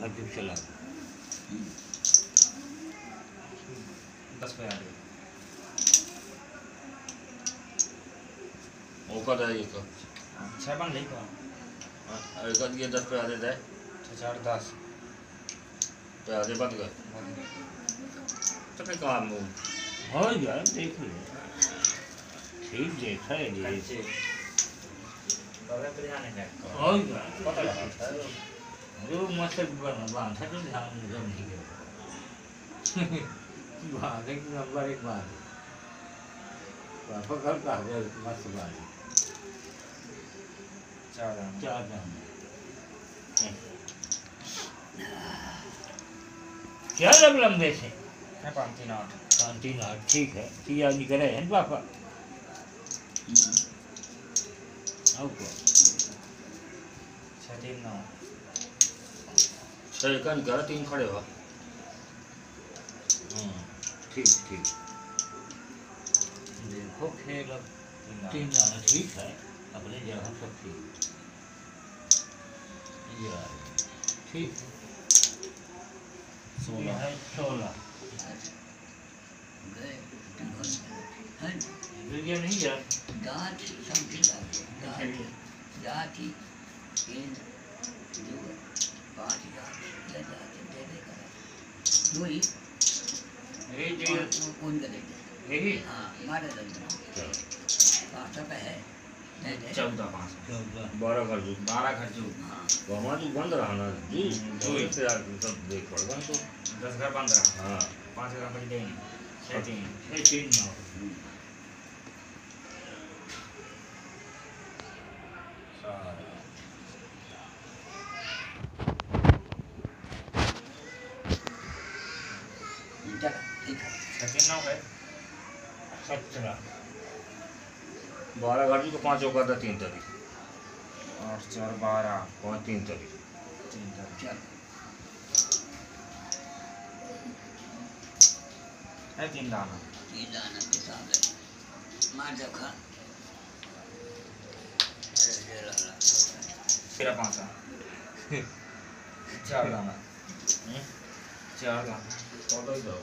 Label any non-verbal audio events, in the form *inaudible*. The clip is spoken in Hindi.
घर चला दस पे आ गए ओकर है एक छः बन ली तो एक ये दस पे आधे दे छः चार दस। पे आधे बंद कर। तो काम हो हो यार देख ले। ठीक देखा है ये। कच्चे बाबा पे जाने का हो यार। पता लगा। जो मस्त बांधा तो ध्यान जब नहीं गया *laughs* बांधे की नंबर एक बात पापा घर का है मस्त बात चार जाना चार दाम क्या लग लंबे से? पाँच तीन आठ शांति ना ठीक है। किया निकले हैं पापा? आओ को छः तीन नौ छह कन कर तीन खड़े हो हाँ ठीक ठीक देखो खेल अब तीन जाना ठीक है अपने जगह सब ठीक यार ठीक सोलह है सोलह नहीं जा गांठ समझी जाति तीन दो पाँच ही कौन करेगा यही हाँ पाँच है चौदह पाँच बारह कर दू बारह खर्चो हाँ। वहाँ तो बंद रहा ना जी यार सब देख पड़ेगा तो दस घर बंद रहा। हाँ पाँच हज़ार बच छः तीन। ये तीन। नौ चल ठीक है? है सत्रह बारह दू तो पाँच होगा था तीन तारीख आठ चार बारह। पाँच तीन तारीख तीन तारीख चल है तीन दाना। ये दाना हिसाब है मार दो खा। तेरह पाँच *laughs* चार दाना। हम्म? चार दाना। चौदह ही जाओ।